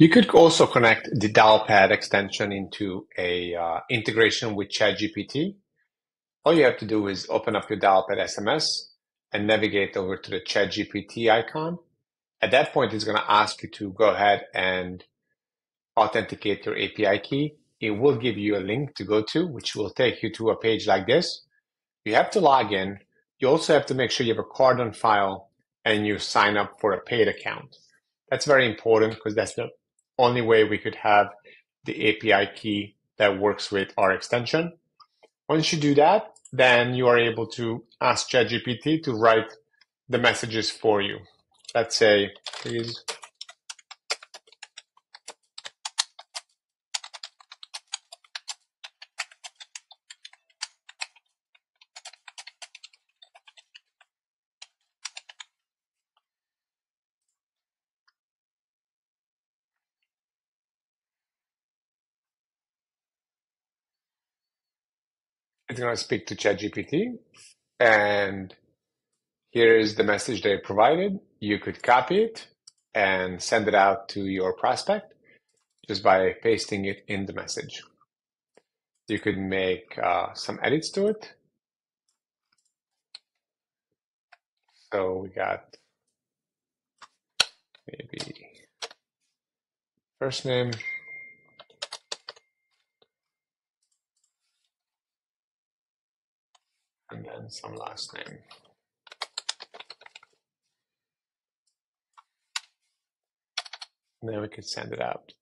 You could also connect the Dialpad extension into a uh, integration with ChatGPT. All you have to do is open up your Dialpad SMS and navigate over to the ChatGPT icon. At that point, it's going to ask you to go ahead and authenticate your API key. It will give you a link to go to, which will take you to a page like this. You have to log in. You also have to make sure you have a card on file and you sign up for a paid account. That's very important because that's the only way we could have the API key that works with our extension. Once you do that, then you are able to ask ChatGPT to write the messages for you. Let's say, please it's going to speak to ChatGPT, and here is the message they provided. You could copy it and send it out to your prospect just by pasting it in the message. You could make uh, some edits to it. So we got maybe first name, and then some last name. And then we could send it out.